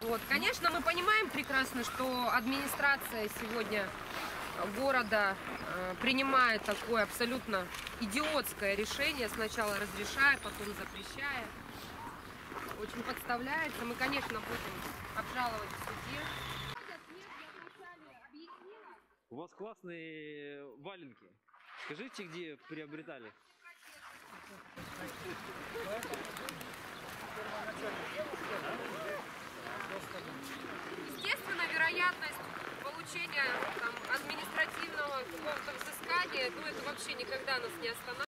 Вот, конечно, мы понимаем прекрасно, что администрация сегодня города э, принимает такое абсолютно идиотское решение, сначала разрешая, потом запрещая. Очень подставляется. Мы, конечно, будем обжаловать в суде. У вас классные валенки. Скажите, где приобретали? Взыскания, ну это вообще никогда нас не останавливает.